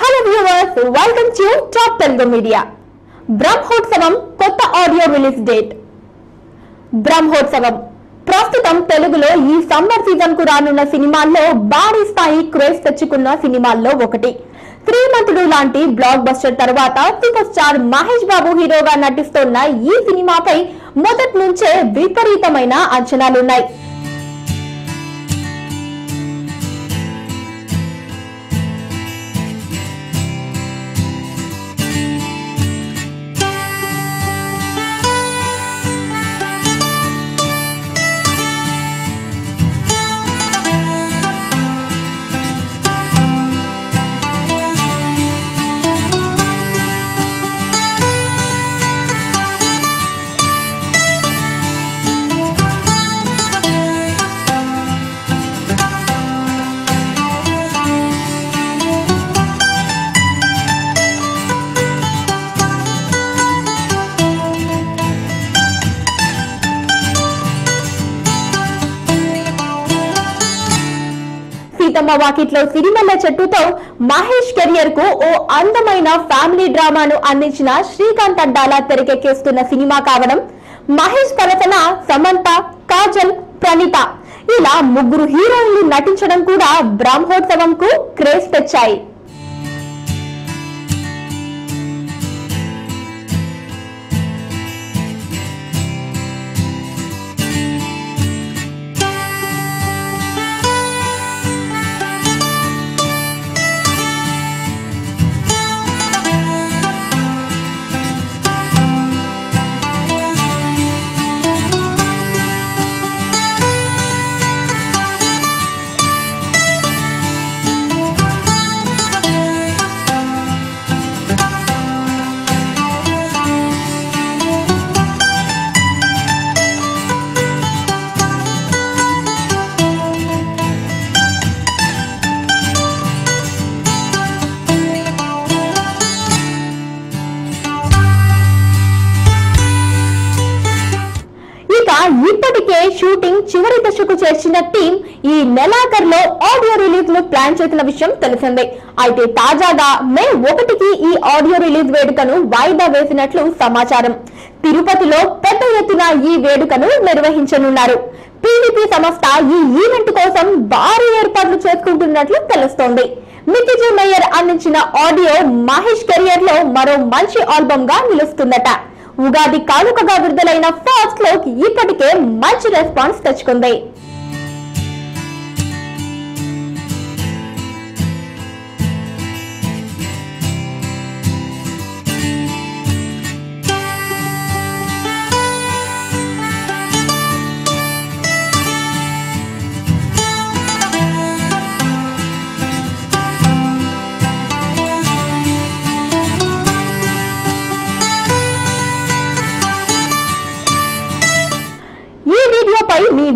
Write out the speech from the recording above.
Hello viewers welcome to top Telugu media Brahmotsavam కొత్త audio release date Brahmotsavam ప్రస్తుతం తెలుగులో ఈ సమ్మర్ సీజన్కు రానున్న సినిమాల్లో భారీ స్థాయి క్రేజ్ తెచ్చుకున్న సినిమాల్లో ఒకటి. శ్రీమంతుడు లాంటి బ్లాక్ బస్టర్ తర్వాత సూపర్ స్టార్ మహేష్ బాబు హీరోగా నటిస్తోన్న ఈ సినిమాపై మొదటి నుంచే విపరీతమైన అంచనాలున్నాయి. సీతమ్మ వాకిట్లో సిరిమల్ల చెట్టుతో మహేష్ కెరియర్కు ఓ అందమైన ఫ్యామిలీ డ్రామాను అందించిన శ్రీకాంత్ అడ్డాల తెరకెక్కేస్తున్న సినిమా కావడం మహేష్ తరఫున సమంత కాజల్ ప్రణీత ఇలా ముగ్గురు హీరోయిన్లు నటించడం కూడా బ్రహ్మోత్సవం కు క్రేజ్ తెచ్చాయి. ఇప్పటికే షూటింగ్ చివరి దశకు చేర్చిన టీం ఈ నెలాఖరులో ఆడియో రిలీజ్ను ప్లాన్ చేసిన విషయం తెలిసిందే. అయితే తాజాగా మే ఒకటికి ఈ ఆడియో రిలీజ్ వేడుకను వాయిదా వేసినట్లు సమాచారం. తిరుపతిలో పెద్ద ఎత్తున ఈ వేడుకను నిర్వహించనున్నారు. పీడీపీ సంస్థ ఈ ఈవెంట్ కోసం భారీ ఏర్పాట్లు చేసుకుంటున్నట్లు తెలుస్తోంది. మితిజు మేయర్ అందించిన ఆడియో మహేష్ కెరియర్లో మరో మంచి ఆల్బమ్గా నిలుస్తుందట. ఉగాది కానుకగా విడుదలైన ఫస్ట్ లుక్ ఇప్పటికే మంచి రెస్పాన్స్ తెచ్చుకుంది.